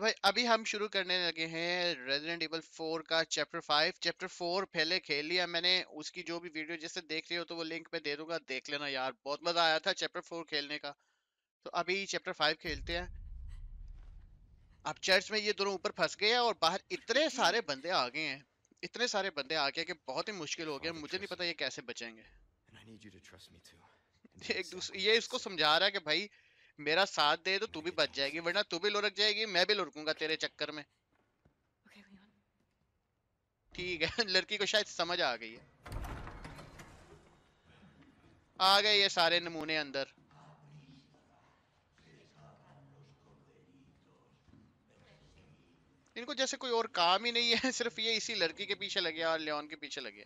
तो भाई अभी हम शुरू करने लगे हैं रेजिडेंट एबल 4 का चैप्टर 5 चैप्टर 4 पहले खेल लिया मैंने उसकी जो भी वीडियो जैसे देख रही हो तो वो लिंक पे दे दूँगा देख लेना यार बहुत मज़ा आया था चैप्टर 4 खेलने का। तो अभी चैप्टर 5 खेलते हैं। अब चर्च में ये दोनों ऊपर फंस गए हैं और बाहर इतने सारे बंदे आ गए हैं इतने सारे बंदे आ गए कि बहुत ही मुश्किल हो गया मुझे नहीं पता ये कैसे बचेंगे। एक दूसरे ये इसको समझा रहा है कि भाई मेरा साथ दे तो तू भी बच जाएगी वरना तू भी लुढ़क जाएगी मैं भी लुढ़कूँगा तेरे चक्कर में। ठीक है लड़की को शायद समझ आ गई है। आ गए ये सारे नमूने अंदर। इनको जैसे कोई और काम ही नहीं है सिर्फ़ ये इसी लड़की के पीछे लगे और लियोन के पीछे लगे।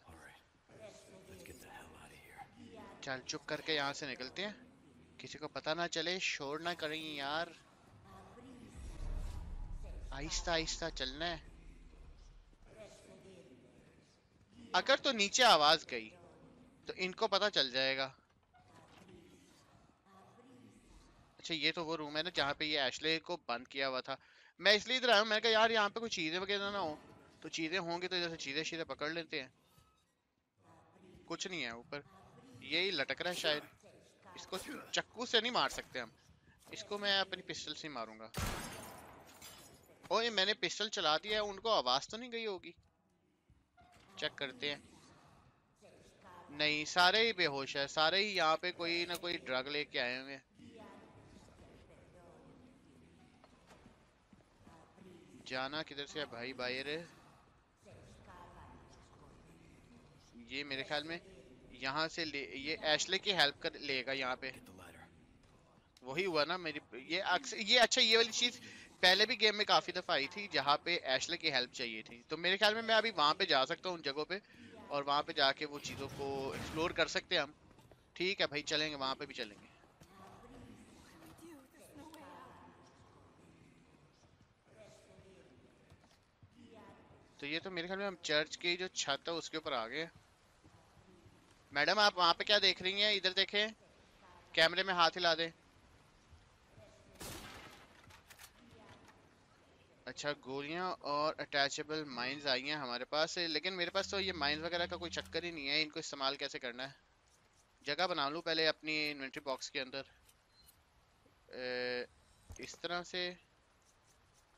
चल चुप करके यहाँ से निकलते हैं। किसी को पता ना चले, शोर ना करें यार। आहिस्ता आहिस्ता चलना है। अगर तो नीचे आवाज़ गई तो इनको पता चल जाएगा। अच्छा ये तो वो रूम है ना, जहाँ पे ये एशले को बंद किया हुआ था। मैं इसलिए इधर आया मैंने कहा, यार, यहाँ पे कोई चीज़ें वगैरह ना हो तो चीज़ें होंगी तो इधर से चीज़ें शीजें पकड़ लेते हैं। कुछ नहीं है ऊपर। यही लटक रहा है शायद। इसको चक्कू से नहीं मार सकते हम। इसको मैं अपनी पिस्टल से मारूँगा। ओए मैंने पिस्टल चला दिया है, उनको आवाज़ तो नहीं गई होगी। चेक करते हैं। नहीं, सारे ही बेहोश है, सारे ही यहाँ पे कोई ना कोई ड्रग लेके आए हुए जाना किधर से है भाई, बाहर ये मेरे ख्याल में यहाँ से ले, ये एशले की हेल्प कर, लेगा यहाँ पे। वही हुआ ना मेरी, ये अक्सर ये अच्छा ये वाली चीज़ पहले भी गेम में काफ़ी दफ़ा आई थी जहाँ पे एशले की हेल्प चाहिए थी। तो मेरे ख्याल में मैं अभी वहाँ पे जा सकता हूँ उन जगहों पे और वहाँ पे जाके वो चीज़ों को एक्सप्लोर कर सकते हैं हम। ठीक है भाई, चलेंगे, वहाँ पे भी चलेंगे। तो ये तो मेरे ख्याल में हम चर्च की जो छत है उसके ऊपर आ गए। मैडम, आप वहाँ पे क्या देख रही हैं? इधर देखें। कैमरे में हाथ हिला दें। अच्छा गोलियाँ और अटैचेबल माइंस आई हैं हमारे पास। लेकिन मेरे पास तो ये माइंस वगैरह का कोई चक्कर ही नहीं है। इनको इस्तेमाल कैसे करना है? जगह बना लूँ पहले अपनी इन्वेंट्री बॉक्स के अंदर। इस तरह से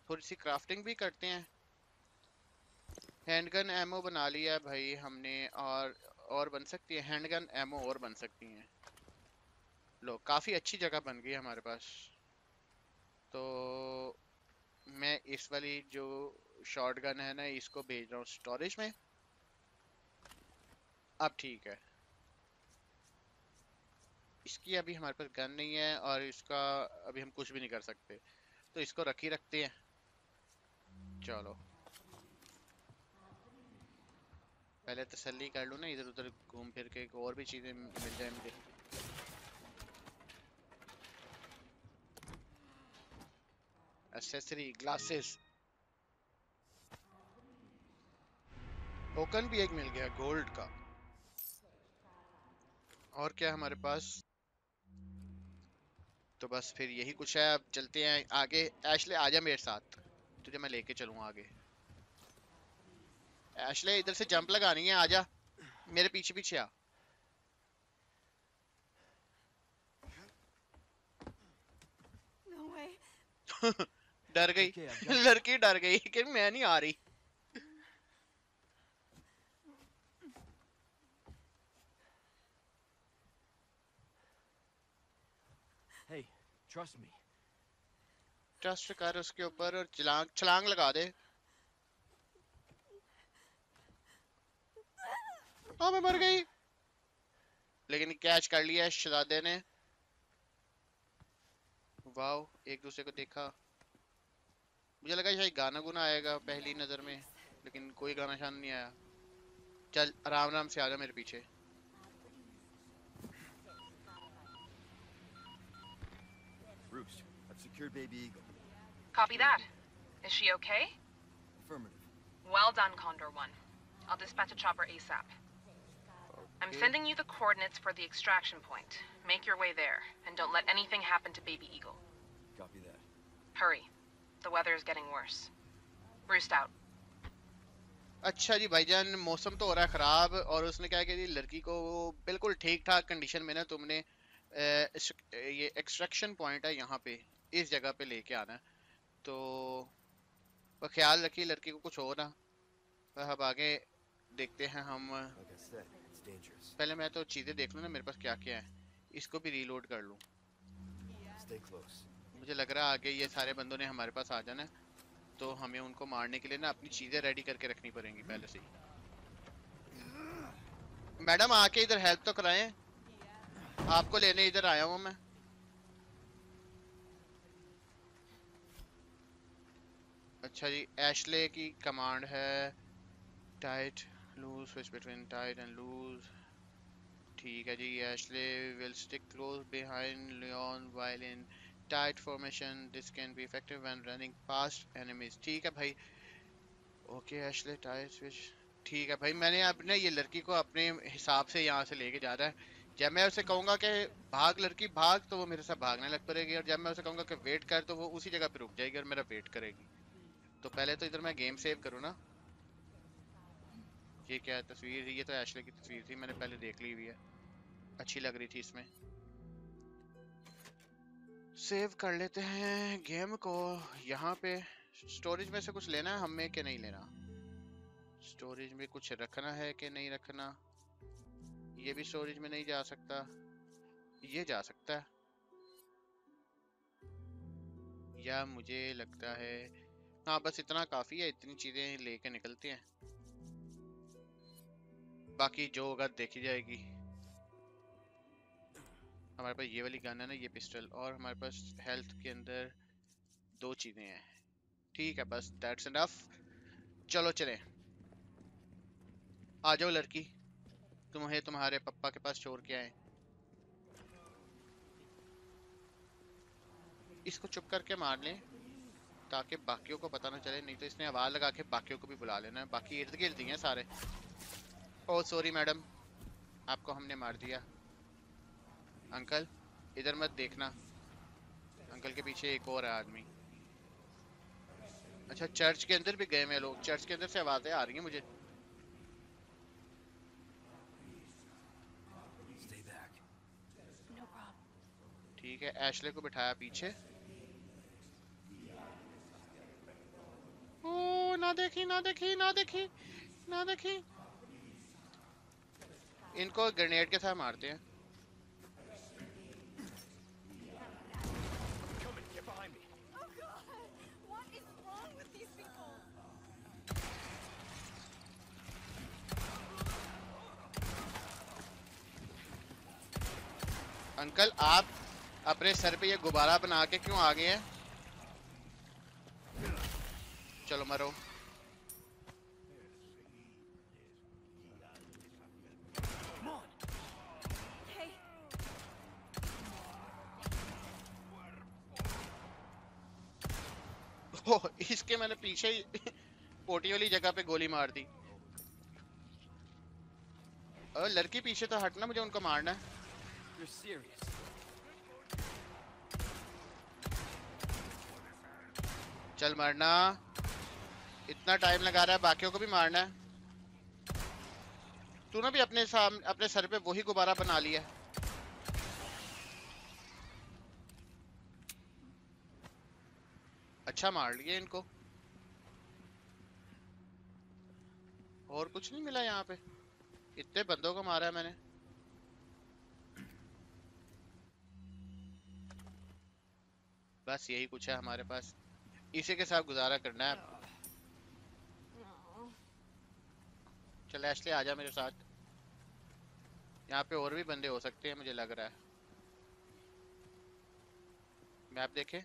थोड़ी सी क्राफ्टिंग भी करते हैं। हैंडगन एमओ बना लिया भाई हमने, और और बन सकती है हैंडगन एमओ और बन सकती हैं। लो, काफ़ी अच्छी जगह बन गई हमारे पास। तो मैं इस वाली जो शॉर्ट गन है ना, इसको भेज रहा हूँ स्टोरेज में। अब ठीक है। इसकी अभी हमारे पास गन नहीं है और इसका अभी हम कुछ भी नहीं कर सकते। तो इसको रखी रखते हैं। चलो। पहले तसल्ली कर लूँ ना इधर उधर घूम फिर के और भी चीज़ें मिल जाए मुझे। एसेसरी ग्लासेस टोकन भी एक मिल गया गोल्ड का। और क्या हमारे पास? तो बस फिर यही कुछ है, अब चलते हैं आगे। एशले आजा मेरे साथ। तुझे मैं लेके चलूँ आगे। एशले इधर से जंप लगानी है आजा। मेरे पीछे पीछे आ। डर गई। लड़की डर गई कि मैं नहीं आ रही। Hey, trust me. ट्रस्ट कर उसके ऊपर और छलांग छलांग लगा दे। हाँ मैं मर गई लेकिन कैच कर लिया शहजादे ने वाओ एक दूसरे को देखा मुझे लगा शायद गाना गुना आएगा पहली नज़र में लेकिन कोई गाना शान नहीं आया चल आराम आराम से आ जा मेरे पीछे Roost, I've secured Baby Eagle. Copy that. Is she okay? Affirmative. Well done, Condor One. I'll dispatch a chopper ASAP. I'm sending you the coordinates for the extraction point. Make your way there, and don't let anything happen to Baby Eagle. Copy that. Hurry. The weather is getting worse. Roost out. अच्छा जी भाईजान मौसम तो हो रहा है खराब और उसने क्या जी लड़की को बिल्कुल ठीक ठाक कंडीशन में ना तुमने अ, इस- ये एक्सट्रैक्शन पॉइंट है यहाँ पे इस जगह पे लेके आना तो ख्याल रखिए लड़की को कुछ हो ना अब आगे देखते हैं हम Like I said, it's dangerous. पहले मैं तो चीज़ें देख लूँ ना मेरे पास क्या क्या है। इसको भी रीलोड कर लूँ। Stay close. मुझे लग रहा है आगे ये सारे बंदों ने हमारे पास आ जाना है। तो हमें उनको मारने के लिए ना अपनी चीज़ें रेडी करके रखनी पड़ेंगी पहले से ही। मैडम आके इधर हेल्प तो कराएँ। आपको लेने इधर आया हूँ मैं। अच्छा जी एशले की कमांड है। Tight loose switch between tight and loose ठीक है जी Ashley will stick close behind Leon while in tight formation. This can be effective when running past enemies. ठीक है भाई। ओके एशले टाइट स्विच ठीक है भाई, मैंने अपने, ये लड़की को अपने हिसाब से यहाँ से लेके जा रहा है। जब मैं उसे कहूँगा कि भाग, लड़की भाग तो वो मेरे साथ भागने लग पड़ेगी। और जब मैं उसे कहूँगा कि वेट कर तो वो उसी जगह पे रुक जाएगी और मेरा वेट करेगी। तो पहले तो इधर मैं गेम सेव करूँ ना। ये क्या है तस्वीर ये तो एशले की तस्वीर थी, मैंने पहले देख ली हुई है। अच्छी लग रही थी इसमें। सेव कर लेते हैं गेम को। यहाँ पे स्टोरेज में से कुछ लेना है हमें कि नहीं लेना? स्टोरेज में कुछ रखना है कि नहीं रखना? ये भी स्टोरेज में नहीं जा सकता। ये जा सकता है। या मुझे लगता है हाँ बस इतना काफ़ी है, इतनी चीज़ें लेके निकलते हैं। बाकी जो होगा देखी जाएगी। हमारे पास ये वाली गन है ना, ये पिस्टल और हमारे पास हेल्थ के अंदर दो चीज़ें हैं। ठीक है, बस दैट्स इनफ चलो चलें। आ जाओ लड़की। तुम्हें तुम्हारे पप्पा के पास छोड़ के आए। इसको चुप करके मार लें, ताकि बाकियों को पता ना चले, नहीं तो इसने आवाज़ लगा के बाकियों को भी बुला लेना है। बाकी इर्द गिर्द ही हैं सारे। ओ सॉरी मैडम आपको हमने मार दिया। अंकल इधर मत देखना। अंकल के पीछे एक और है आदमी। अच्छा चर्च के अंदर भी गए हैं लोग। चर्च के अंदर से आवाज़ें आ रही हैं मुझे. ठीक है एशले को बिठाया पीछे। ओ ना देखी ना देखी ना देखी ना देखी। इनको ग्रेनेड के साथ मारते हैं। अंकल, आप अपने सर पे ये गुब्बारा बना के क्यों आ गए हैं? चलो मरो। इसके मैंने पीछे ही पोटी वाली जगह पे गोली मार दी। और लड़की पीछे तो हटना मुझे उनको मारना है। You're serious. चल मरना। इतना टाइम लगा रहा है बाकियों को भी मारना है। तूने भी अपने सामने अपने सर पे वही गुब्बारा बना लिया अच्छा मार लिया इनको। और कुछ नहीं मिला यहाँ पे। इतने बंदों को मारा है मैंने। बस यही कुछ है हमारे पास। इसी के साथ गुजारा करना है. चल एशले आजा मेरे साथ। यहाँ पे और भी बंदे हो सकते हैं, मुझे लग रहा है। मैप देखे।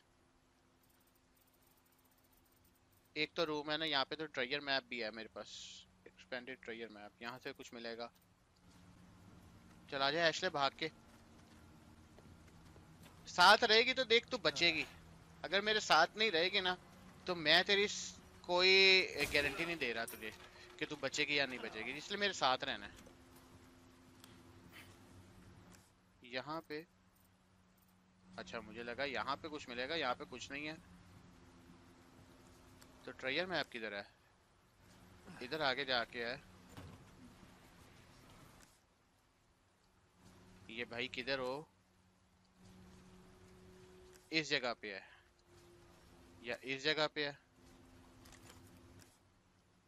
एक तो रूम है ना, यहाँ पे तो ट्रेजर मैप भी है मेरे पास। एक्सपेंडेड ट्रेजर मैप यहाँ से कुछ मिलेगा। चल आजा एशले भाग के। साथ रहेगी तो देख तू बचेगी। अगर मेरे साथ नहीं रहेगी ना तो मैं तेरी कोई गारंटी नहीं दे रहा तुझे कि तू बचेगी या नहीं बचेगी इसलिए मेरे साथ रहना है। यहाँ पे अच्छा मुझे लगा यहाँ पे कुछ मिलेगा यहाँ पे कुछ नहीं है। तो ट्रायर मैप किधर है? इधर आगे जाके है। ये भाई किधर हो? इस जगह पे है। या इस जगह पे है?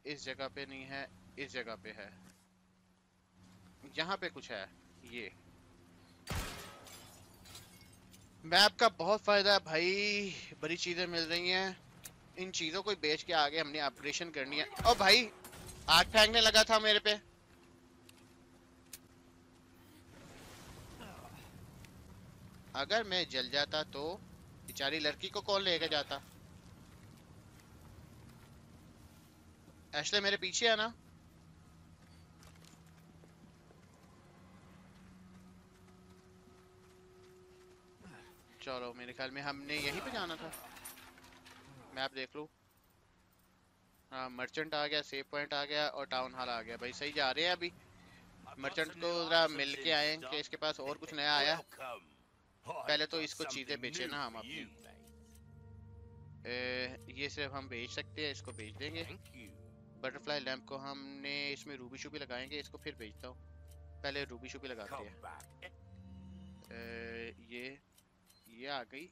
इस जगह पे नहीं है, इस जगह पे है। यहाँ पे कुछ है, ये। मैप का बहुत फ़ायदा है भाई, बड़ी चीज़ें मिल रही हैं। इन चीज़ों को बेच के आगे हमने अपग्रेशन करनी है। और भाई आग फेंकने लगा था मेरे पे। अगर मैं जल जाता तो बेचारी लड़की को कौन लेके जाता? एशले मेरे पीछे है ना? चलो, मेरे ख्याल में हमने यहीं पे जाना था। मैप देख लो। हाँ मर्चेंट आ गया सेव पॉइंट आ गया और टाउन हॉल आ गया। भाई, सही जा रहे हैं अभी। मर्चेंट को जरा मिल के आए कि इसके पास और कुछ नया आया। पहले तो इसको चीज़ें बेचे ना हम अपनी। ये सिर्फ़ हम बेच सकते हैं, इसको बेच देंगे। बटरफ्लाई लैंप को हमने इसमें रूबी शूबी लगाएँगे, इसको फिर बेचता हूँ। पहले रूबी शूबी लगाते हैं। ये ये आ गई।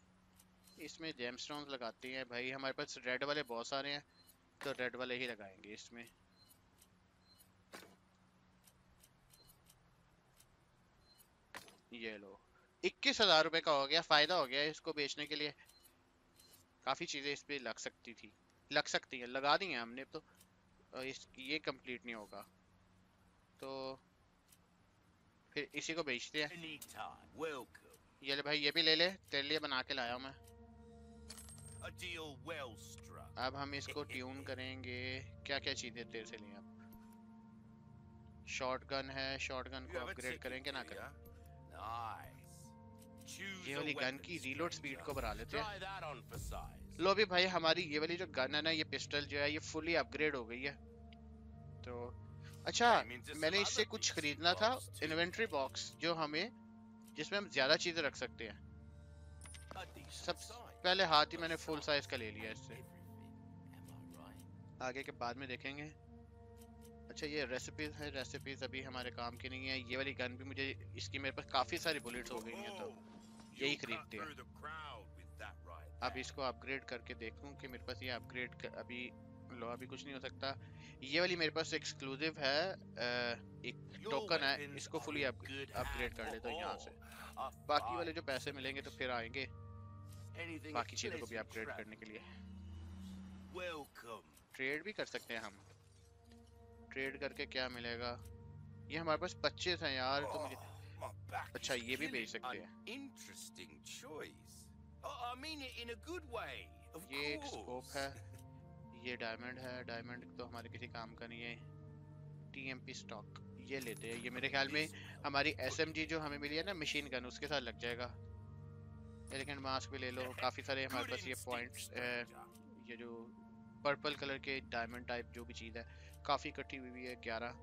इसमें जेमस्टोन्स लगाते हैं। भाई हमारे पास रेड वाले बहुत सारे हैं तो रेड वाले ही लगाएँगे इसमें। ये लो। इक्कीस हज़ार रुपए का हो गया फ़ायदा हो गया इसको बेचने के लिए। काफ़ी चीज़ें इस पे लग सकती थी। लग सकती है लगा दी हैं हमने तो। इस ये कंप्लीट नहीं होगा। तो फिर इसी को बेचते हैं। ये ले भाई ये भी ले ले तेरे लिए बना के लाया हूँ मैं। अब हम इसको ट्यून करेंगे। क्या क्या चीज़ें तेरे से लें अब शॉटगन है शॉटगन You को अपग्रेड करें कि ना करें? Nice. ये वाली गन की रीलोड स्पीड को बढ़ा लेते हैं. लो भी भाई हमारी ये वाली जो गन है ना ये पिस्टल जो है ये फुली अपग्रेड हो गई है। तो अच्छा मैंने इससे कुछ खरीदना था इन्वेंटरी बॉक्स जो हमें जिसमें हम ज़्यादा चीज़ें रख सकते हैं। सब. पहले हाथ ही मैंने फुल साइज़ का ले लिया इससे? आगे के बाद में देखेंगे अच्छा ये रेसिपीज़ है रेसिपीज़ अभी हमारे काम की नहीं है ये वाली गन भी मुझे इसकी मेरे पास काफ़ी सारी बुलेट्स हो गई हैं तो यही खरीदते हैं। अब इसको अपग्रेड करके देखूँ कि मेरे पास ये अपग्रेड कर, अभी लो अभी कुछ नहीं हो सकता ये वाली मेरे पास एक्सक्लूसिव है एक टोकन है इसको फुली अपग्रेड कर. लेता हूँ यहाँ से बाकी वाले जो पैसे मिलेंगे तो फिर आएँगे Anything बाकी चीज़ों को भी अपग्रेड करने के लिए Welcome. ट्रेड भी कर सकते हैं हम ट्रेड करके क्या मिलेगा ये हमारे पास 25 हैं यार तो मुझे Oh, अच्छा, ये भी. बेच सकते हैं। Interesting choice. I mean it in a good way. Of ये एक स्कोप है ये डायमंड है डायमंड तो हमारे किसी काम का नहीं है टीएमपी स्टॉक ये लेते हैं ये मेरे ख्याल में हमारी एसएमजी जो हमें मिली है ना मशीन गन उसके साथ लग जाएगा एलिगेंट मास्क भी ले लो काफ़ी सारे हमारे पास ये पॉइंट्स. ये जो पर्पल कलर के डायमंड टाइप जो भी चीज़ है काफ़ी इकट्ठी हुई हुई है ग्यारह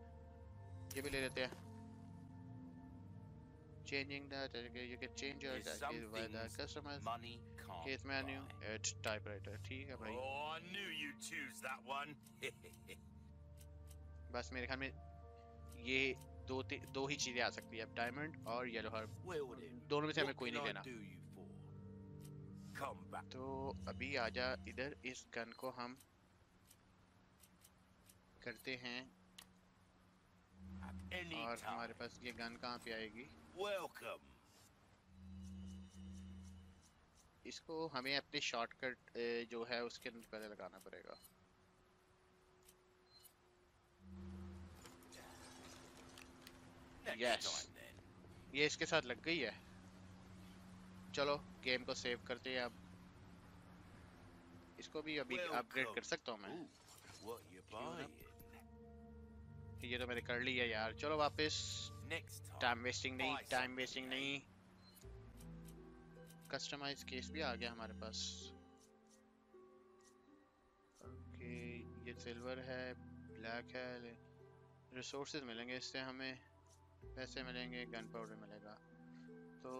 ये भी ले लेते हैं changing that uh, you can change your that is by the customers case menu at typewriter ठीक है भाई Oh, I knew you'd choose that one. बस मेरे ख्याल में ये दो ती- दो ही चीज़ें आ सकती है अब डायमंड और येलो हर्ब दोनों में से हमें कोई नहीं I तो अभी आजा इधर इस गन को हम करते हैं। और हमारे पास ये गन कहाँ पे आएगी? Welcome. इसको हमें अपने शॉर्टकट जो है उसके अंदर पहले लगाना पड़ेगा। Next Yes. ये इसके साथ लग गई है? चलो गेम को सेव करते हैं अब। इसको भी अभी अपग्रेड कर सकता हूँ मैं? ये तो मैंने कर लिया यार। चलो वापस। टाइम वेस्टिंग नहीं टाइम वेस्टिंग eh? नहीं। कस्टमाइज केस भी आ गया हमारे पास। ओके ये सिल्वर है ब्लैक है रिसोर्सेज मिलेंगे इससे हमें। पैसे मिलेंगे गन पाउडर मिलेगा। तो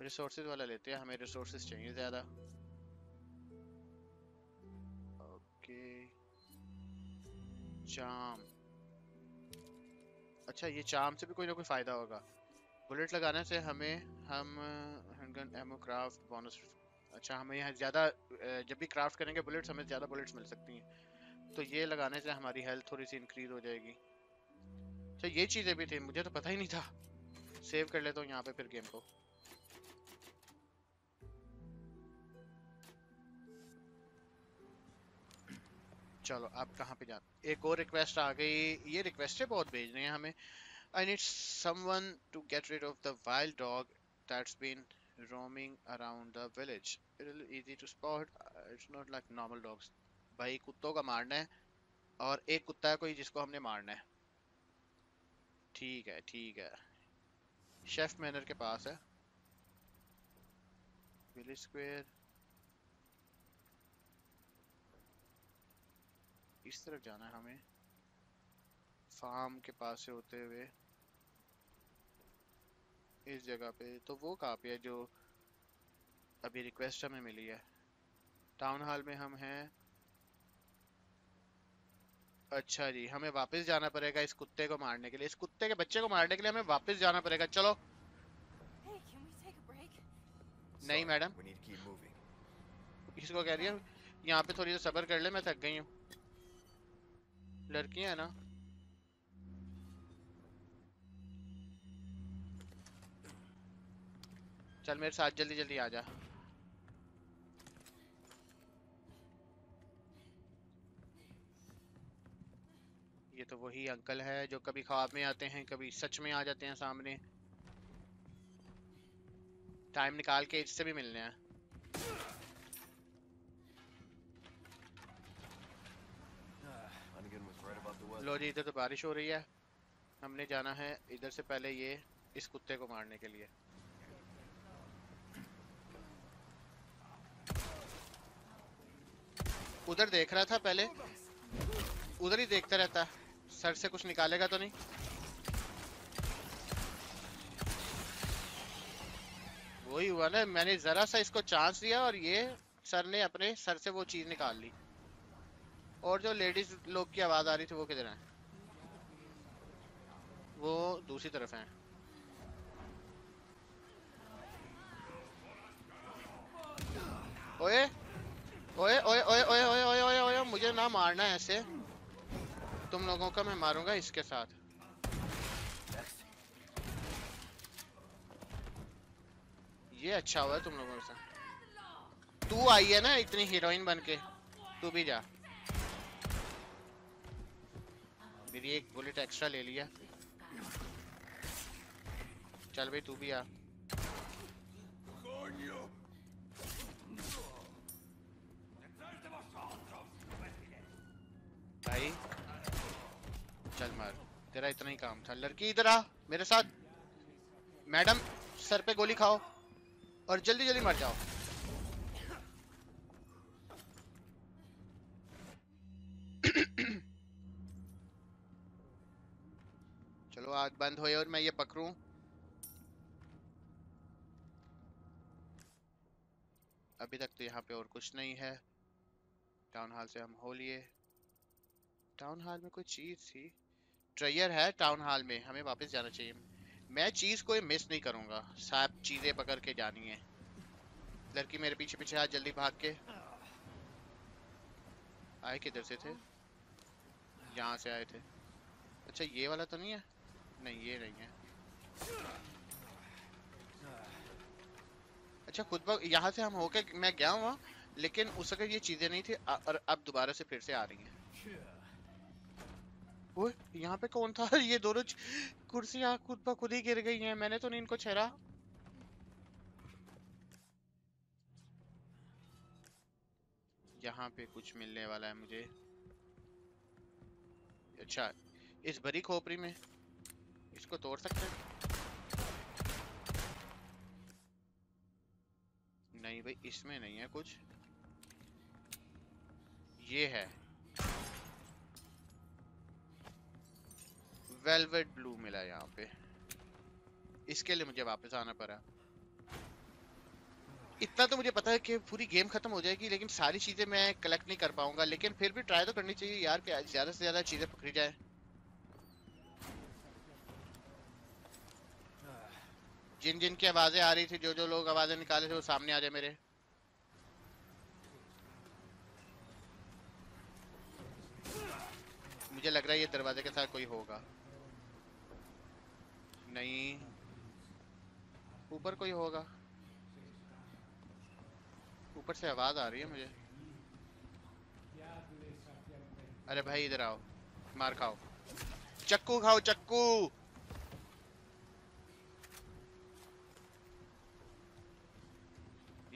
रिसोर्सेज वाला लेते हैं, हमें रिसोर्सेज चाहिए ज़्यादा। ओके चाम। अच्छा ये चाम से भी कोई ना कोई फ़ायदा होगा। बुलेट लगाने से हमें, हम हैंडगन एमो क्राफ्ट बोनस अच्छा हमें यहाँ ज़्यादा जब भी क्राफ्ट करेंगे बुलेट्स हमें ज़्यादा बुलेट्स मिल सकती हैं। तो ये लगाने से हमारी हेल्थ थोड़ी सी इंक्रीज हो जाएगी। अच्छा ये चीज़ें भी थी, मुझे तो पता ही नहीं था। सेव कर लेता हूँ यहाँ पे फिर गेम को। चलो अब कहाँ पे जा एक और रिक्वेस्ट आ गई ये रिक्वेस्टें बहुत भेज रहे हैं हमें I need someone to get rid of the wild dog that's been roaming around the village. It's easy to spot. uh, It's not like normal dogs. भाई कुत्तों का मारना है और एक कुत्ता है कोई जिसको हमने मारना है ठीक है ठीक है शेफ मैनर के पास है विलेज स्क्वायर इस तरफ़ जाना है हमें। फार्म के पास से होते हुए। इस जगह पे। तो वो कहाँ पे है जो अभी रिक्वेस्ट हमें मिली है। टाउन हॉल में हम हैं। अच्छा जी हमें वापस जाना पड़ेगा इस कुत्ते को मारने के लिए। इस कुत्ते के बच्चे को मारने के लिए हमें वापस जाना पड़ेगा। चलो। Hey? नहीं मैडम. इसको कह रही है यहाँ पे थोड़ी सी सब्र कर ले मैं थक गई हूँ। लड़की है ना। चल मेरे साथ जल्दी जल्दी आ जा। ये तो वही अंकल है जो कभी ख्वाब में आते हैं, कभी सच में आ जाते हैं सामने। टाइम निकाल के इससे भी मिलने हैं। लो जी, इधर तो बारिश हो रही है। हमने जाना है इधर से पहले ये, इस कुत्ते को मारने के लिए। उधर देख रहा था पहले। उधर ही देखता रहता। सर से कुछ निकालेगा तो नहीं? वही हुआ ना, मैंने जरा सा इसको चांस दिया और ये सर ने अपने सर से वो चीज़ निकाल ली। और जो लेडीज़ लोग की आवाज़ आ रही थी वो किधर है? वो दूसरी तरफ़ है। ओए ओए ओए ओए ओए ओए ओए ओए ओए, मुझे ना मारना है ऐसे। तुम लोगों का मैं मारूँगा इसके साथ। ये अच्छा हुआ तुम लोगों से। तू आई है ना इतनी हीरोइन बन के। तू भी जा। मेरी एक बुलेट एक्स्ट्रा ले लिया। चल भाई, तू भी आ। भाई, चल मार। तेरा इतना ही काम था। लड़की, इधर आ मेरे साथ। मैडम, सर पे गोली खाओ और जल्दी जल्दी मर जाओ। चलो आग बंद होए और मैं ये पकड़ूं। अभी तक तो यहाँ पे और कुछ नहीं है। टाउन हॉल से हम हो लिए। टाउन हॉल में कोई चीज़ थी? ट्रेयर है टाउन हॉल में, हमें वापस जाना चाहिए। मैं चीज़ कोई मिस नहीं करूँगा। साहब चीज़ें पकड़ के जानी है। लड़की मेरे पीछे पीछे आ जल्दी भाग के। आए किधर से थे? यहाँ से आए थे। अच्छा ये वाला तो नहीं है? नहीं, ये नहीं है। अच्छा खुद ब, यहाँ से हम होके मैं गया हुआ लेकिन उस वक्त ये चीज़ें नहीं थी और अब दोबारा से फिर से आ रही हैं। ओए, यहाँ पे कौन था? ये दोनों कुर्सियाँ खुद ब खुद ही गिर गई हैं। मैंने तो नहीं इनको छेड़ा। यहाँ पे कुछ मिलने वाला है मुझे। अच्छा इस बड़ी खोपड़ी में इसको तोड़ सकते हैं? नहीं भाई, इसमें नहीं है कुछ। ये है। वेलवेट ब्लू मिला यहाँ पे। इसके लिए मुझे वापस आना पड़ा। इतना तो मुझे पता है कि पूरी गेम खत्म हो जाएगी, लेकिन सारी चीज़ें मैं कलेक्ट नहीं कर पाऊँगा, लेकिन फिर भी ट्राई तो करनी चाहिए यार कि ज़्यादा से ज़्यादा चीज़ें पकड़ी जाए। जिन जिन की आवाज़ें आ रही थी, जो जो लोग आवाज़ें निकाले थे, वो सामने आ जाए मेरे। मुझे लग रहा है ये दरवाजे के साथ कोई होगा। नहीं। ऊपर कोई होगा। ऊपर से आवाज़ आ रही है मुझे। अरे भाई, इधर आओ। मार खाओ। चक्कू खाओ, चक्कू।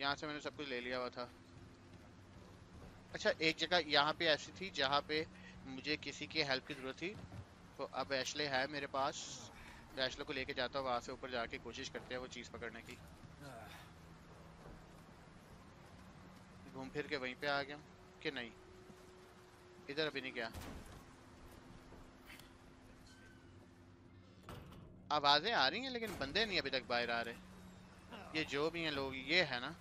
यहाँ से मैंने सब कुछ ले लिया हुआ था। अच्छा एक जगह यहाँ पे ऐसी थी जहाँ पे मुझे किसी की हेल्प की ज़रूरत थी। तो अब एशले है मेरे पास। एशले को लेके जाता हूँ, वहाँ से ऊपर जाके कोशिश करते हैं वो चीज़ पकड़ने की। घूम फिर के वहीं पे आ गया कि नहीं? इधर अभी नहीं गया। आवाज़ें आ रही हैं, लेकिन बंदे नहीं अभी तक बाहर आ रहे। ये जो भी हैं लोग, ये है ना?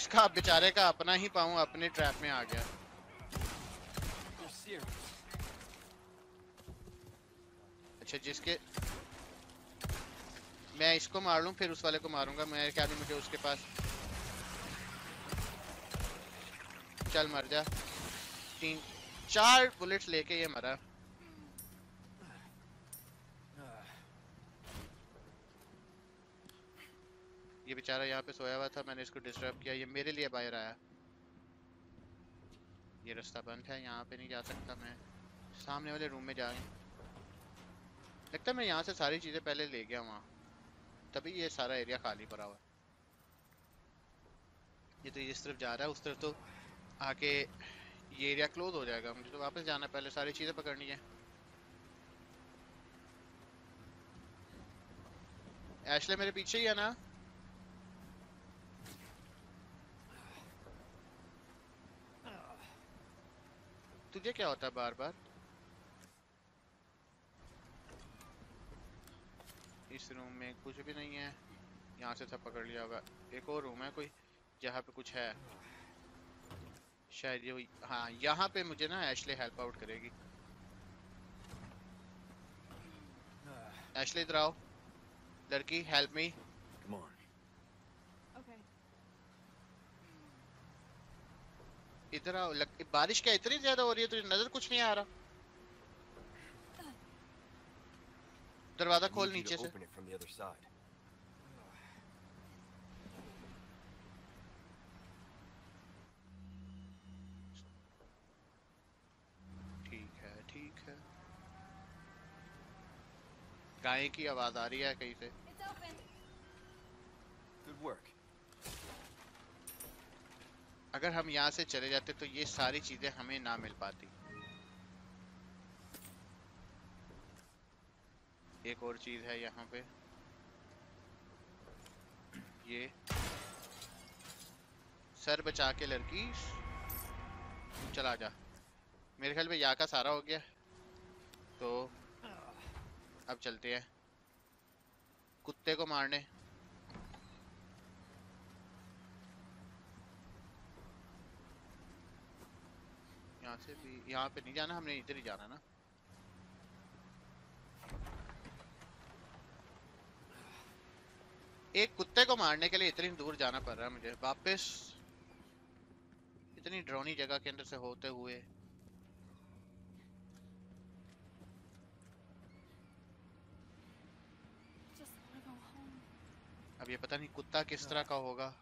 इसका बेचारे का अपना ही पाऊँ अपने ट्रैप में आ गया। अच्छा जिसके मैं इसको मार लूँ फिर उस वाले को मारूँगा। में मुझे उसके पास। चल मर जा। तीन चार बुलेट्स लेके ये मरा। ये बेचारा यहाँ पे सोया हुआ था, मैंने इसको डिस्टर्ब किया। ये मेरे लिए बाहर आया। ये रास्ता बंद है, यहाँ पे नहीं जा सकता मैं। सामने वाले रूम में जा रही लगता है मैं यहाँ से सारी चीज़ें पहले ले गया वहाँ। तभी ये सारा एरिया खाली पड़ा हुआ ये तो इस तरफ़ जा रहा है, उस तरफ़ तो आके ये एरिया क्लोज हो जाएगा। मुझे तो वापस जाना है, पहले सारी चीज़ें पकड़नी है। एशले मेरे पीछे ही है ना? तुझे क्या होता है बार बार इस रूम में कुछ भी नहीं है। यहाँ से सब पकड़ लिया होगा। एक और रूम है कोई, जहाँ पे कुछ है। शायद ये हाँ यहाँ पे मुझे ना एशले हेल्प आउट करेगी। एशले इधर आओ। लड़की help me Come on. Okay. इधर आओ लग... बारिश क्या इतनी ज़्यादा हो रही है? तुझे नज़र कुछ नहीं आ रहा? दरवाज़ा खोल नीचे से. ठीक है ठीक है। गाय की आवाज़ आ रही है कहीं से It's open. Good work. अगर हम यहाँ से चले जाते तो ये सारी चीज़ें हमें ना मिल पाती। एक और चीज़ है यहाँ पे। ये। सर बचा के लड़की चला जा। मेरे ख्याल में यहाँ का सारा हो गया। तो अब चलते हैं। कुत्ते को मारने। यहाँ से भी यहाँ पे नहीं जाना हमने इधर ही जाना ना। एक कुत्ते को मारने के लिए इतनी दूर जाना पड़ रहा है मुझे। वापस इतनी ड्रोनी जगह के अंदर से होते हुए. अब ये पता नहीं कुत्ता किस तरह का होगा।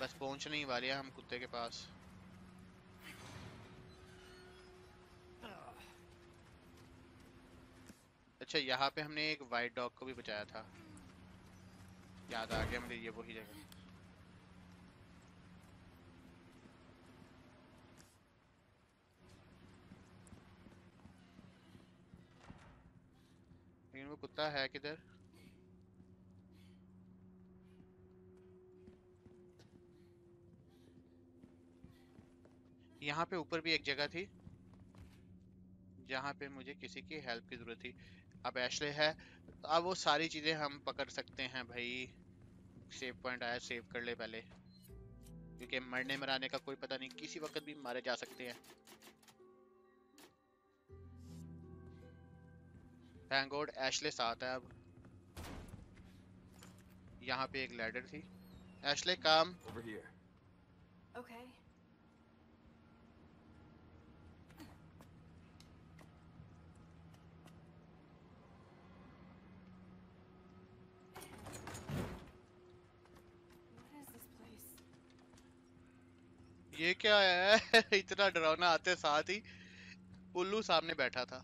बस पहुँचने ही वाले हैं हम कुत्ते के पास। अच्छा यहाँ पे हमने एक वाइट डॉग को भी बचाया था। याद आ गया मुझे, ये वही जगह। लेकिन वो कुत्ता है किधर? यहाँ पे ऊपर भी एक जगह थी, जहाँ पे मुझे किसी की हेल्प की ज़रूरत थी। अब एशले है। अब वो सारी चीज़ें हम पकड़ सकते हैं भाई। सेव पॉइंट आया सेव कर ले पहले। क्योंकि मरने मराने का कोई पता नहीं किसी वक्त भी मारे जा सकते हैं। थैंक गॉड एशले साथ है अब। यहाँ पे एक लैडर थी। एशले काम here. Okay. What is this place? ये क्या है? इतना डरावना आते साथ ही उल्लू सामने बैठा था।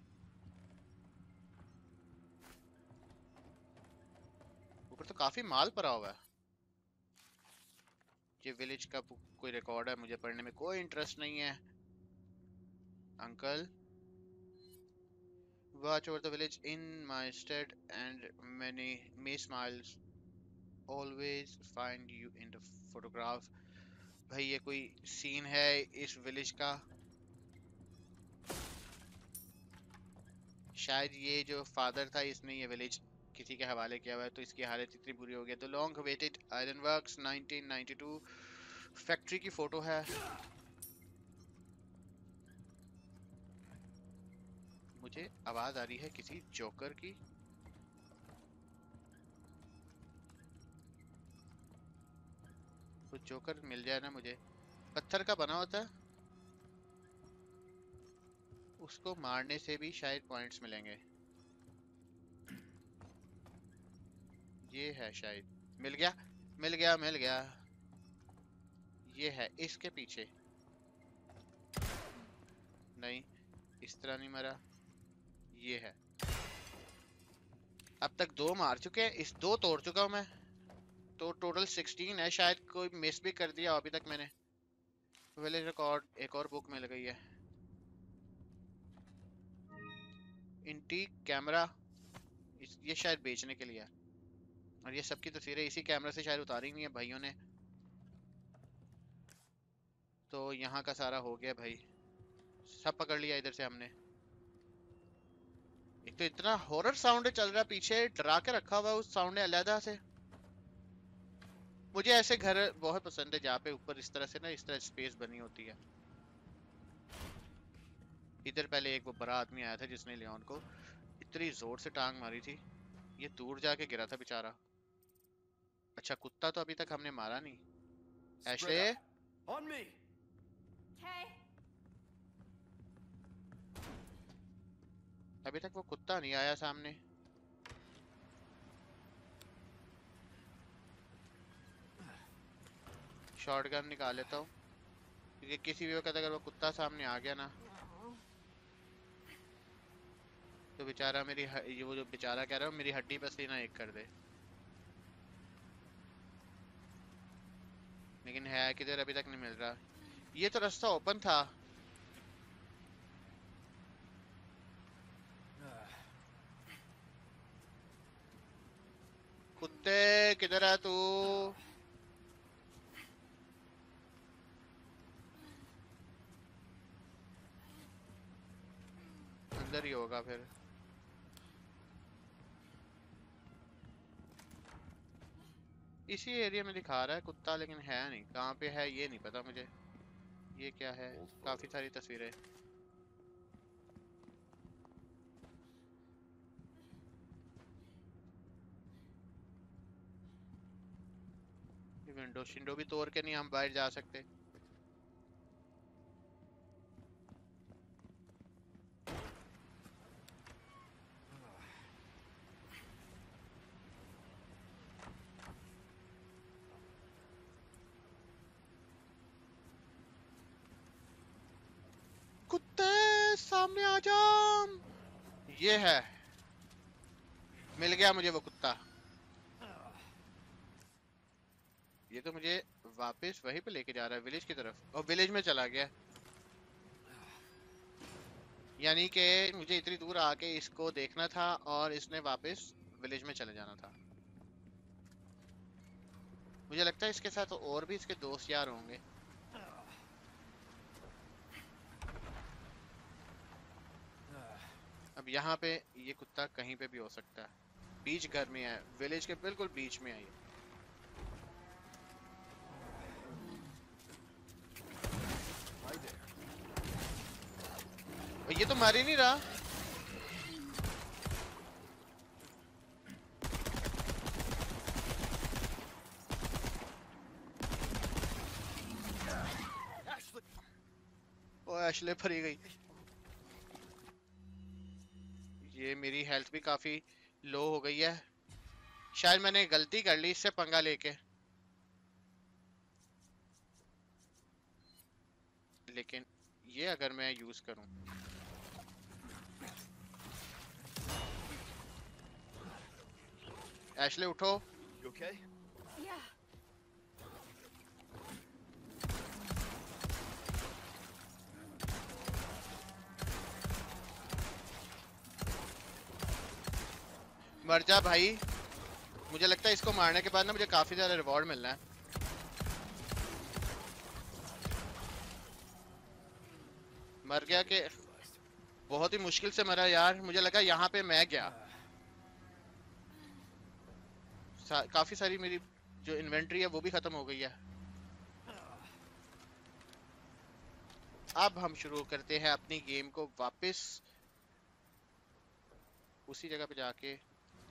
ऊपर तो काफ़ी माल भरा हुआ है। ये विलेज का कोई रिकॉर्ड है? मुझे पढ़ने में कोई इंटरेस्ट नहीं है। Uncle? Watch over the village in my stead and many may smiles always find you in the photograph भाई ये कोई सीन है इस विलेज का? शायद ये जो फादर था, इसने ये विलेज किसी के हवाले किया हुआ है तो इसकी हालत इतनी बुरी हो गई तो long waited iron works 1992 factory की फ़ोटो है। मुझे आवाज़ आ रही है किसी जोकर की। जोकर मिल जाए ना मुझे। पत्थर का बना होता। है उसको मारने से भी शायद पॉइंट्स मिलेंगे। ये है शायद। मिल गया मिल गया मिल गया। ये है, इसके पीछे। नहीं, इस तरह नहीं मरा। ये है। अब तक दो मार चुके हैं, इस दो तोड़ चुका हूँ मैं। तो टोटल 16 है, शायद कोई मिस भी कर दिया अभी तक मैंने। विलेज रिकॉर्ड एक और बुक मिल गई है। इंटीक कैमरा ये शायद बेचने के लिए और ये सबकी तस्वीरें इसी कैमरा से शायद उतारी हुई है भाइयों ने। तो यहाँ का सारा हो गया भाई। सब पकड़ लिया इधर से हमने। एक तो इतना हॉरर साउंड चल रहा पीछे डरा के रखा हुआ उस साउंड ने अलहदा से। मुझे ऐसे घर बहुत पसंद है जहाँ पे ऊपर इस तरह से ना इस तरह स्पेस बनी होती है। इधर पहले एक वो बड़ा आदमी आया था जिसने लियोन को इतनी ज़ोर से टांग मारी थी। ये दूर जाके गिरा था बेचारा। अच्छा कुत्ता तो अभी तक हमने मारा नहीं। ऐशले! Okay. अभी तक वो कुत्ता नहीं आया सामने। शॉटगन निकाल लेता हूँ। क्योंकि किसी भी वक्त अगर वो कुत्ता सामने आ गया ना तो बेचारा मेरी ये वो जो बेचारा कह रहा हूँ, मेरी हड्डी पसीना एक कर दे। लेकिन है किधर, अभी तक नहीं मिल रहा। ये तो रास्ता ओपन था। कुत्ते, किधर है तू? अंदर ही होगा फिर। इसी एरिया में दिखा रहा है कुत्ता लेकिन है नहीं। कहाँ पे है ये नहीं पता मुझे। ये क्या है? काफ़ी सारी तस्वीरें। विंडो शिंडो भी तोड़ के नहीं हम बाहर जा सकते कुत्ते सामने आ जा ये है। मिल गया मुझे वो कुत्ता। ये तो मुझे वापस वहीं पे लेके जा रहा है, विलेज की तरफ़। और विलेज में चला गया। यानी कि मुझे इतनी दूर आके इसको देखना था और इसने वापस विलेज में चले जाना था। मुझे लगता है इसके साथ और भी इसके दोस्त यार होंगे। अब यहाँ पे ये कुत्ता कहीं पे भी हो सकता है। बीच घर में है विलेज के बिल्कुल बीच में है ये। ये तो मार ही नहीं रहा। एशले फरी गई। ये मेरी हेल्थ भी काफ़ी लो हो गई है। शायद मैंने गलती कर ली इससे पंगा लेके। लेकिन ये अगर मैं यूज़ करूँ। एशले उठो। Okay? मर जा भाई। मुझे लगता है इसको मारने के बाद ना मुझे काफ़ी ज़्यादा रिवॉर्ड मिलना है। मर गया कि बहुत ही मुश्किल से मरा यार। मुझे लगा यहाँ पे मैं गया। सा, काफ़ी सारी मेरी जो इन्वेंट्री है वो भी खत्म हो गई है। अब हम शुरू करते हैं अपनी गेम को वापस। उसी जगह पे जाके।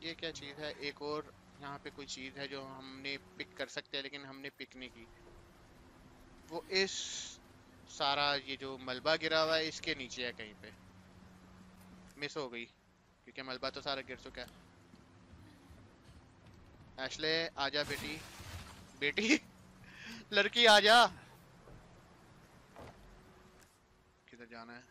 ये क्या चीज़ है? एक और यहाँ पे कोई चीज़ है जो हमने पिक कर सकते हैं, लेकिन हमने पिक नहीं की। वो इस सारा ये जो मलबा गिरा हुआ है, इसके नीचे है कहीं पे। मिस हो गई, क्योंकि मलबा तो सारा गिर चुका है। एशले आजा बेटी। बेटी? लड़की, आजा। किधर जाना है?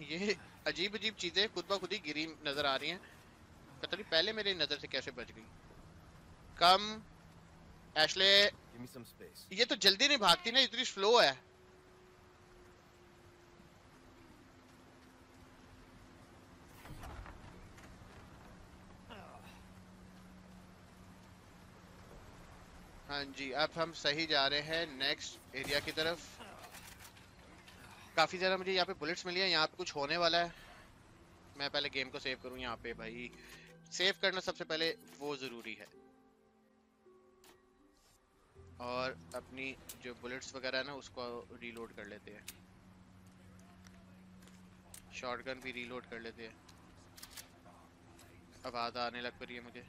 ये अजीब अजीब चीज़ें खुद ब खुद ही गिरी नज़र आ रही हैं। पता नहीं पहले मेरी नज़र से कैसे बच गई? Come Ashley. ये तो जल्दी नहीं भागती ना इतनी स्लो है। हाँ जी अब हम सही जा रहे हैं नेक्स्ट एरिया की तरफ़। काफ़ी ज़्यादा मुझे यहाँ पे बुलेट्स मिली है, यहाँ पे कुछ होने वाला है। मैं पहले गेम को सेव करूँ यहाँ पे भाई। सेव करना सबसे पहले वो ज़रूरी है। और अपनी जो बुलेट्स वगैरह है ना, उसको रीलोड कर लेते हैं। शॉटगन भी रीलोड कर लेते हैं। आवाज़ आने लग पड़ी है मुझे।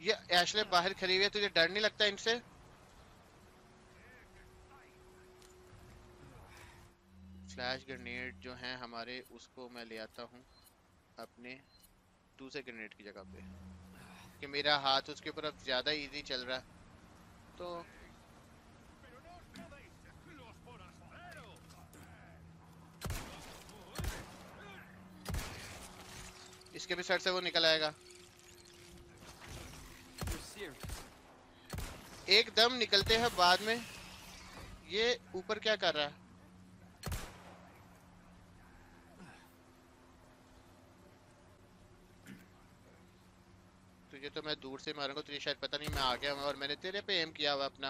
ये एशले बाहर खड़ी हुई है, तुझे डर नहीं लगता इनसे? फ्लैश ग्रेनेड जो हैं हमारे, उसको मैं ले आता हूँ अपने दूसरे ग्रेनेड की जगह पे। कि मेरा हाथ उसके ऊपर अब ज़्यादा इजी चल रहा है। तो इसके भी सर से वो निकल आएगा. एकदम निकलते हैं बाद में। ये ऊपर क्या कर रहा है? तुझे तो मैं दूर से मारूँगा, तुझे शायद पता नहीं, मैं आ गया और मैंने तेरे पे एम किया हुआ अपना।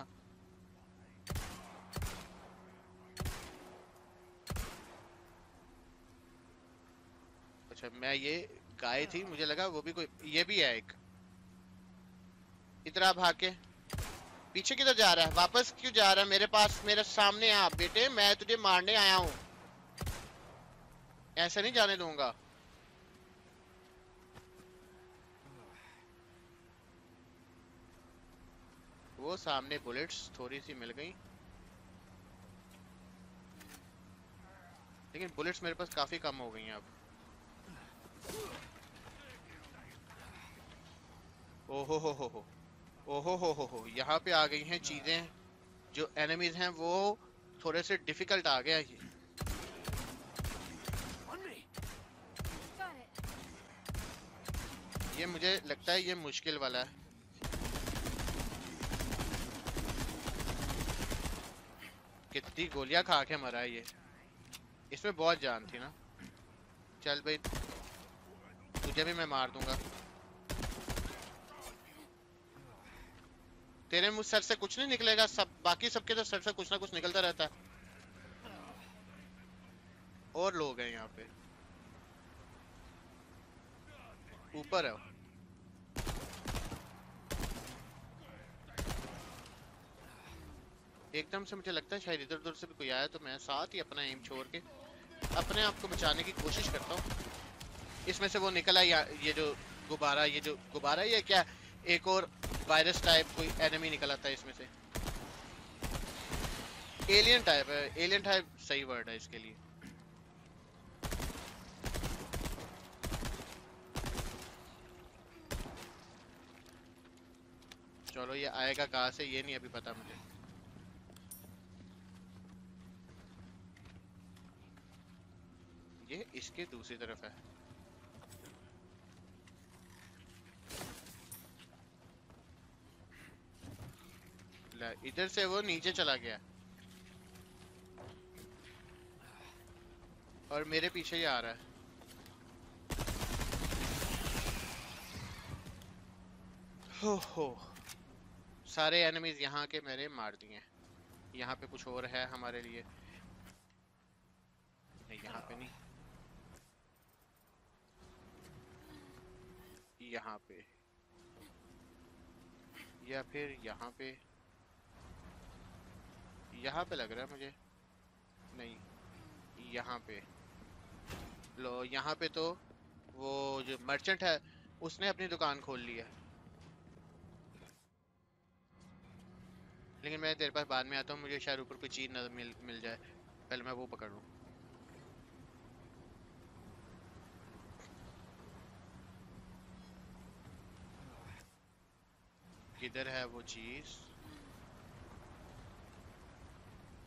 अच्छा मैं ये गाय थी, मुझे लगा वो भी कोई, ये भी है एक। आ भाग के पीछे किधर जा रहा है? वापस क्यों जा रहा है? मेरे पास, मेरे सामने आ, बेटे, मैं तुझे मारने आया हूँ। ऐसा नहीं जाने दूँगा। वो सामने बुलेट्स थोड़ी सी मिल गई। लेकिन बुलेट्स मेरे पास काफ़ी कम हो गई हैं अब। ओहो हो हो हो ओहो हो हो हो यहाँ पे आ गई हैं चीज़ें, जो एनिमीज हैं, वो थोड़े से डिफ़िकल्ट आ गया ये. ये मुझे लगता है ये मुश्किल वाला है। कितनी गोलियाँ खा के मरा ये। इसमें बहुत जान थी ना। चल भाई, तुझे भी मैं मार दूँगा। तेरे मुझ सर से कुछ नहीं निकलेगा, सब, बाकी सबके तो सर से कुछ ना कुछ निकलता रहता है। और लोग हैं यहाँ पे। ऊपर है एकदम से मुझे लगता है शायद इधर उधर से भी कोई आया तो मैं साथ ही अपना एम छोड़ के अपने आप को बचाने की कोशिश करता हूँ। इसमें से वो निकला या ये जो गुब्बारा, ये जो गुब्बारा ये क्या, एक और वायरस टाइप कोई एनिमी निकला था इसमें से। एलियन टाइप है एलियन टाइप सही वर्ड है इसके लिए। चलो ये आएगा कहाँ से, ये नहीं अभी पता मुझे। ये इसके दूसरी तरफ़ है। इधर से वो नीचे चला गया। और मेरे पीछे ही आ रहा है। हो हो। सारे एनिमीज यहाँ के मेरे मार दिए यहाँ पे कुछ और है हमारे लिए। नहीं, यहाँ पे नहीं। यहाँ पे। या फिर यहाँ पे। यहाँ पे लग रहा है मुझे। नहीं, यहाँ पे। लो, यहाँ पे तो वो जो मर्चेंट है, उसने अपनी दुकान खोल ली है। लेकिन मैं तेरे पास बाद में आता हूँ, मुझे शायद ऊपर कोई चीज़ नज़र मिल मिल जाए। पहले मैं वो पकड़ लूँ। किधर है वो चीज़?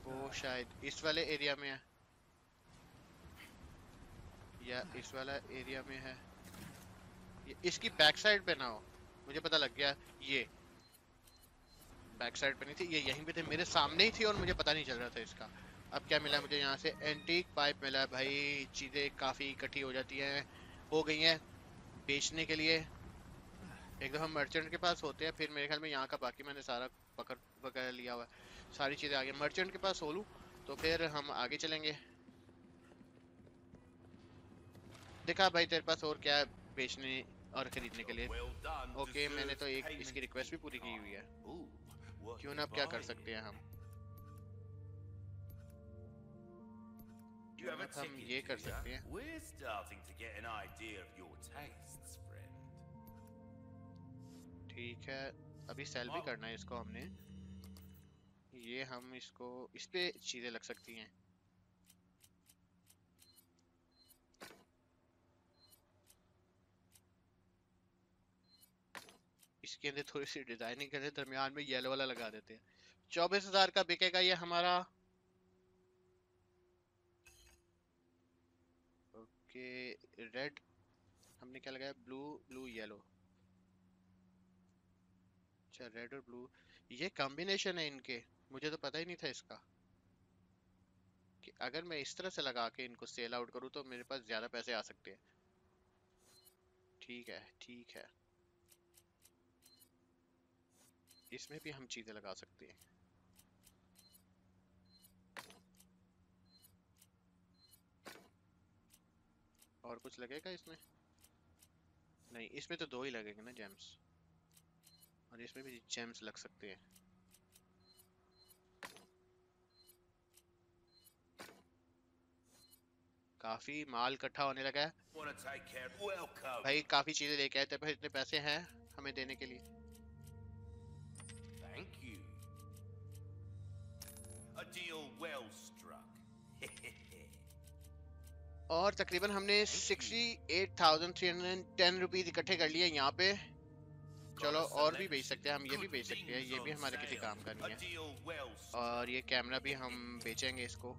वो शायद इस वाले एरिया में है। या इस वाला एरिया में है। ये इसकी बैक साइड पे ना हो। मुझे पता लग गया ये। बैक साइड पे नहीं थी ये यहीं पे थे मेरे सामने ही थी और मुझे पता नहीं चल रहा था इसका। अब क्या मिला मुझे यहाँ से? एंटीक पाइप मिला भाई चीज़ें काफ़ी इकट्ठी हो जाती हैं हो गई हैं बेचने के लिए। एक दफ़ा मर्चेंट के पास होते हैं फिर मेरे ख्याल में यहाँ का बाकी मैंने सारा पकड़ वगैरह लिया हुआ है। सारी चीज़ें आगे। मर्चेंट के पास हो लूँ तो फिर हम आगे चलेंगे। देखा भाई तेरे पास और क्या है बेचने और खरीदने के लिए? ओके मैंने तो एक इसकी रिक्वेस्ट भी पूरी की हुई है। क्यों ना अब क्या कर सकते हैं हम? हम ये कर सकते हैं। ठीक है अभी सेल भी करना है इसको हमने। ये हम इसको इस पे चीज़ें लग सकती हैं। इसके अंदर थोड़ी सी डिज़ाइनिंग करते दरमियान में येलो वाला लगा देते हैं। चौबीस हज़ार का बिकेगा ये हमारा। ओके रेड हमने क्या लगाया? ब्लू ब्लू येलो अच्छा रेड और ब्लू ये कॉम्बिनेशन है इनके. मुझे तो पता ही नहीं था इसका. कि अगर मैं इस तरह से लगा के इनको सेल आउट करूँ तो मेरे पास ज़्यादा पैसे आ सकते हैं. ठीक है ठीक है. इसमें भी हम चीज़ें लगा सकते हैं. और कुछ लगेगा इसमें? नहीं, इसमें तो दो ही लगेंगे ना जेम्स और इसमें भी जेम्स लग सकते हैं काफ़ी माल इकट्ठा होने लगा है. भाई काफ़ी चीज़ें लेके आए तेरे पास इतने पैसे हैं हमें देने के लिए Thank you. A deal well struck. और तकरीबन हमने 68,310 रुपीस इकट्ठे कर लिए यहाँ पे चलो और भी बेच सकते हैं हम ये भी बेच सकते हैं ये भी हमारे किसी काम करनी है। और ये कैमरा भी हम बेचेंगे इसको।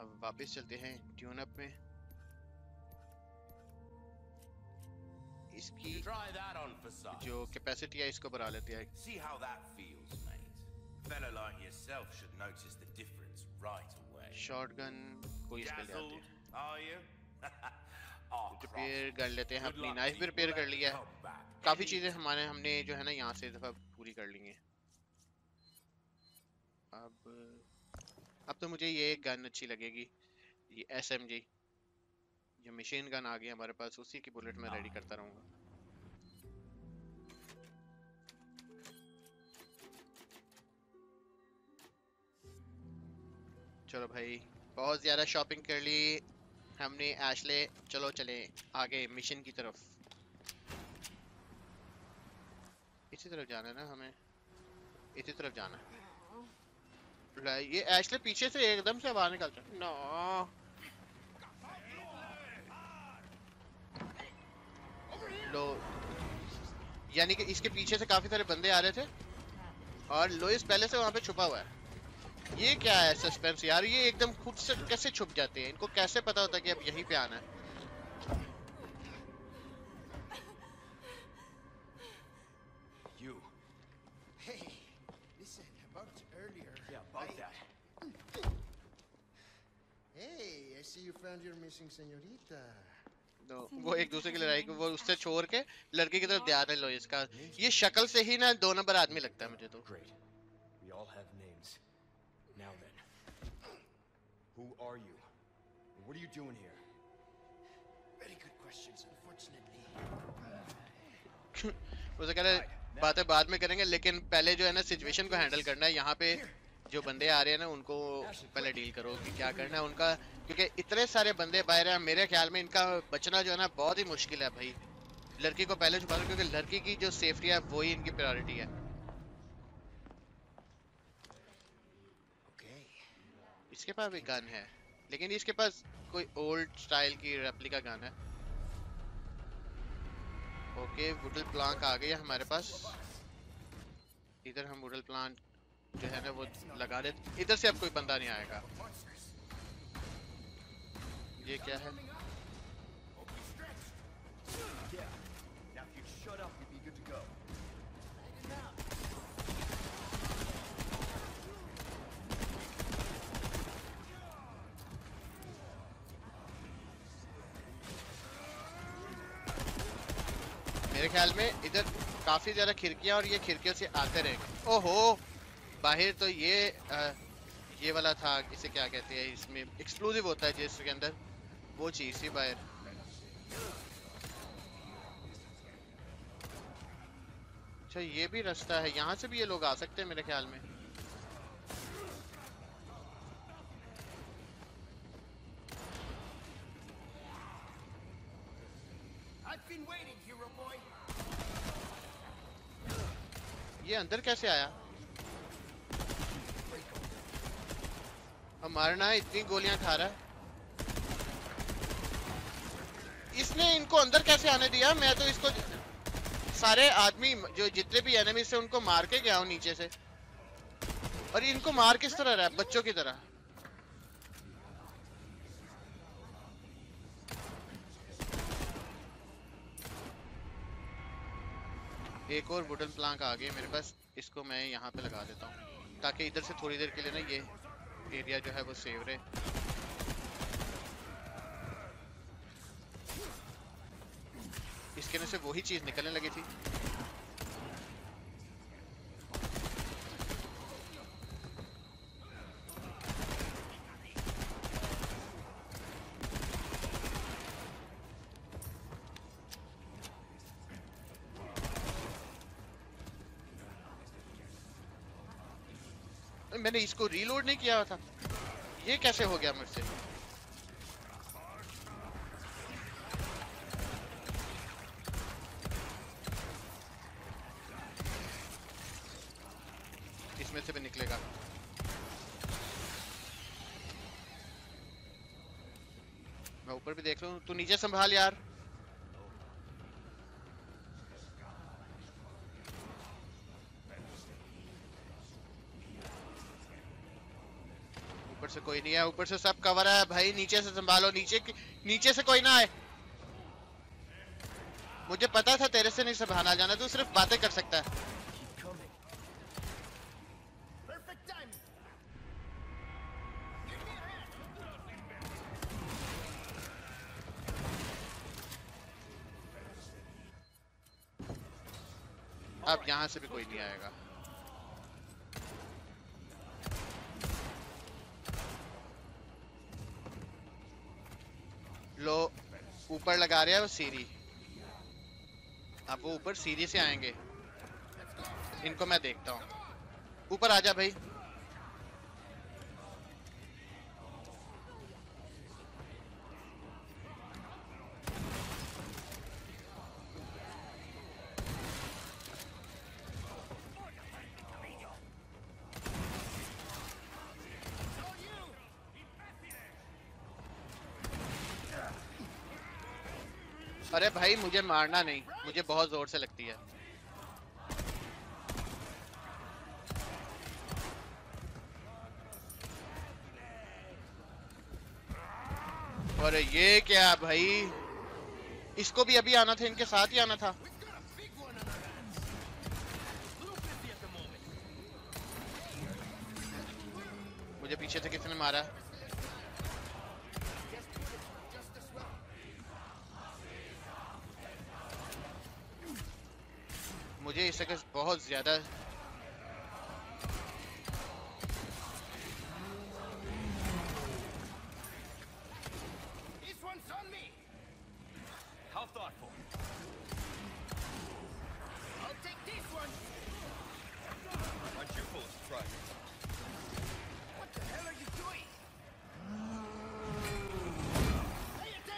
अब वापस चलते हैं ट्यूनअप में। इसकी जो कैपेसिटी है इसको बढ़ा लेते हैं। शॉर्ट गन कोई रिपेयर कर लेते हैं अपनी नाइफ भी रिपेयर कर लिया। है काफ़ी चीज़ें हमारे हमने जो है ना यहाँ से दफ़ा पूरी कर ली हैं। अब अब तो मुझे ये गन अच्छी लगेगी। ये एस एम जी ये मशीन गन आ गई हमारे पास उसी की बुलेट मैं रेडी करता रहूँगा। चलो भाई बहुत ज़्यादा शॉपिंग कर ली। हमने एशले चलो चले आगे मिशन की तरफ़। इसी तरफ़ जाना है ना हमें? इसी तरफ़ जाना है। ये एशले पीछे से एकदम से बाहर निकलता है। नो। लो, यानी कि इसके पीछे से काफ़ी सारे बंदे आ रहे थे। और लोइस पहले से वहाँ पे छुपा हुआ है। ये क्या है सस्पेंस यार ये एकदम खुद से कैसे छुप जाते हैं इनको कैसे पता होता है कि अब यहीं पे आना है You. Hey, listen, about earlier. Yeah, about I- that. Hey, I see you found your missing señorita. तो वो एक दूसरे की लड़ाई को वो उससे छोड़ के लड़के की तरफ़ ध्यान है लोइस का ये शक्ल से ही ना दो नंबर आदमी लगता है मुझे तो Great. We all have Who are you? And what are you doing here? Very good questions, unfortunately. उसे कह रहे बातें बाद में करेंगे लेकिन पहले जो है ना सिचुएशन को हैंडल करना है यहाँ पे जो बंदे आ रहे हैं ना उनको पहले डील करो कि क्या करना है उनका क्योंकि इतने सारे बंदे बाहर हैं मेरे ख्याल में इनका बचना जो है ना बहुत ही मुश्किल है भाई लड़की को पहले छुपा दो क्योंकि लड़की की जो सेफ्टी है वही इनकी प्रायोरिटी है इसके पास भी गन है। लेकिन इसके पास कोई ओल्ड स्टाइल की रेप्लिका गन है। ओके वुडल प्लांक आ है हमारे पास। इधर हम वुडल प्लांट जो है ना, वो लगा देते इधर से अब कोई बंदा नहीं आएगा। ये क्या है? ख्याल में इधर काफ़ी ज़्यादा खिड़कियाँ और ये खिड़कियों से आते रहेंगे ओहो बाहर तो ये आ, ये वाला था इसे क्या कहते हैं इसमें एक्सक्लूसिव होता है जिसके अंदर। वो चीज़ थी बाहर। अच्छा ये भी रास्ता है यहाँ से भी ये लोग आ सकते हैं मेरे ख्याल में। ये अंदर कैसे आया? हमारा इतनी गोलियाँ खा रहा है। इसने इनको अंदर कैसे आने दिया? मैं तो इसको सारे आदमी जो जितने भी एनिमी से उनको मार के गया हूँ नीचे से। और इनको मार किस तरह रहा है? बच्चों की तरह। एक और वुडन प्लांक आ गया मेरे पास, इसको मैं यहाँ पे लगा देता हूँ, ताकि इधर से थोड़ी देर के लिए ना ये एरिया जो है वो सेव रहे। इसके अंदर से वही चीज़ निकलने लगी थी। मैंने इसको रीलोड नहीं किया था। ये कैसे हो गया मुझसे इसमें से भी निकलेगा। मैं ऊपर भी देख लूँ तू नीचे संभाल यार। से कोई नहीं है, ऊपर से सब कवर है भाई, नीचे से संभालो, नीचे नीचे से कोई ना आए। मुझे पता था तेरे से नहीं संभाला जाना, तू सिर्फ़ बातें कर सकता है। अब यहाँ से भी कोई नहीं आएगा। लो, ऊपर लगा रहे हैं वो सीरी। अब वो ऊपर सीरी से आएँगे। इनको मैं देखता हूँ। ऊपर आ जा भाई। अरे भाई, मुझे मारना नहीं। मुझे बहुत ज़ोर से लगती है। और ये क्या भाई? इसको भी अभी आना था, इनके साथ ही आना था। मुझे पीछे से किसने मारा। मुझे Pay ज़्यादा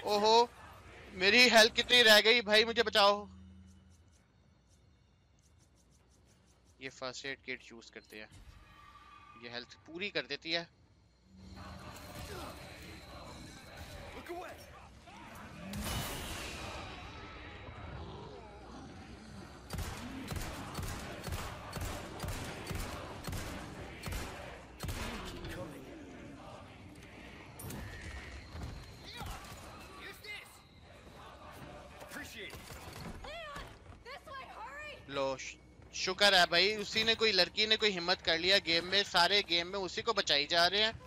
ओहो मेरी हेल्थ कितनी रह गई? भाई मुझे बचाओ। ये फ़र्स्ट एड किट चूज़ करते हैं। ये हेल्थ पूरी कर देती है। लोश शुक्र है भाई, उसी ने कोई लड़की ने कोई हिम्मत कर लिया गेम में, सारे गेम में उसी को बचाई जा रहे हैं।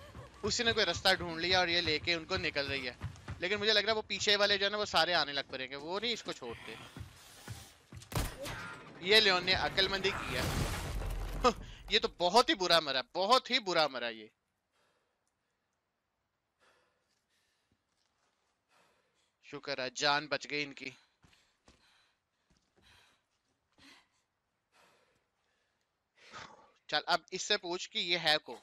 उसी ने कोई रास्ता ढूंढ लिया और ये लेके उनको निकल रही है। लेकिन मुझे लग रहा है वो पीछे वाले जो है ना, वो सारे आने लग पड़ेंगे। वो नहीं इसको छोड़ते। ये लियोन ने अक्लमंदी की है। ये तो बहुत ही बुरा मरा, बहुत ही बुरा मरा ये। शुक्र है, जान बच गई इनकी। चल अब इससे पूछ कि ये है को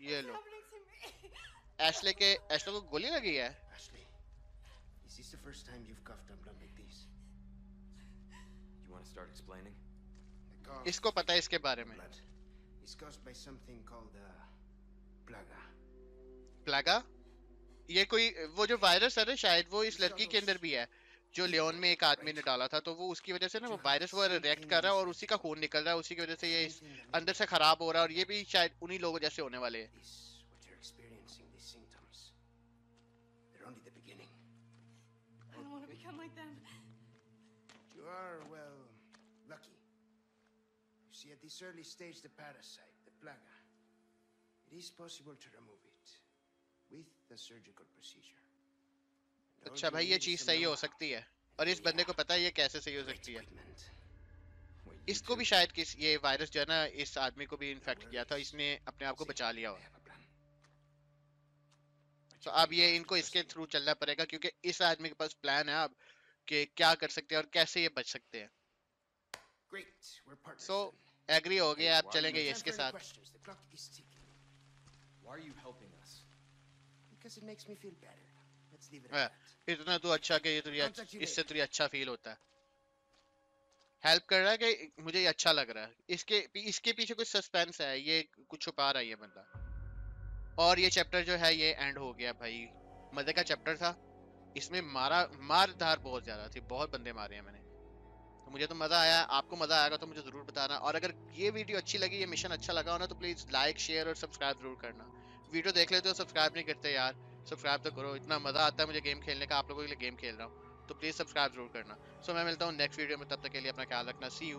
ये लो! एशले के एशले को गोली लगी है Ashley, is this the first time you've coughed up blood like this? you want to start explaining? इसको पता है इसके बारे में is caused by something called uh, plaga. प्लागा ये कोई वो जो वायरस है ना शायद वो इस लड़की के अंदर भी है जो लियोन में एक आदमी ने डाला था तो वो उसकी वजह से ना वो वायरस वो रिएक्ट कर रहा है और उसी का खून निकल रहा है उसी की वजह से ये इस अंदर से खराब हो रहा है और ये भी शायद उन्हीं लोगों जैसे होने वाले हैं the see, at this early stage, the parasite, the plaga, it is possible to remove it with a surgical procedure. अच्छा भाई ये चीज़ सही हो सकती है। और इस बंदे को पता है ये कैसे सही हो सकती है। इसको भी शायद किस ये वायरस जो है ना इस आदमी को भी इन्फेक्ट किया था इसने अपने आप को बचा लिया हुआ तो अब ये इनको इसके थ्रू चलना पड़ेगा क्योंकि इस आदमी के पास प्लान है अब कि क्या कर सकते हैं और कैसे ये बच सकते हैं। सो एग्री हो गया आप चलेंगे ये इसके साथ। Because it makes me feel better. Let's leave it at हाँ। that. इतना तो अच्छा कि ये तुझे Contact इससे. तुझे अच्छा फील होता है। हेल्प कर रहा है कि मुझे ये अच्छा लग रहा है। इसके इसके पीछे कुछ सस्पेंस है ये कुछ छुपा रहा है ये बंदा। और ये चैप्टर जो है ये एंड हो गया भाई। मज़े का चैप्टर था। इसमें मारा मार धार बहुत ज़्यादा थी बहुत बंदे मारे हैं मैंने। तो मुझे तो मज़ा आया आपको मज़ा आएगा तो मुझे ज़रूर बताना। और अगर ये वीडियो अच्छी लगी ये मिशन अच्छा लगा हो ना तो प्लीज़ लाइक शेयर और सब्सक्राइब ज़रूर करना। वीडियो देख लेते हो सब्सक्राइब नहीं करते यार। सब्सक्राइब तो करो, इतना मज़ा आता है मुझे गेम खेलने का, आप लोगों के लिए गेम खेल रहा हूँ। तो प्लीज़ सब्सक्राइब ज़रूर करना। सो मैं मिलता हूँ नेक्स्ट वीडियो में, तब तक के लिए अपना ख्याल रखना। सी यू